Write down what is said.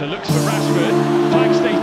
Hunter looks for Rashford. Flag state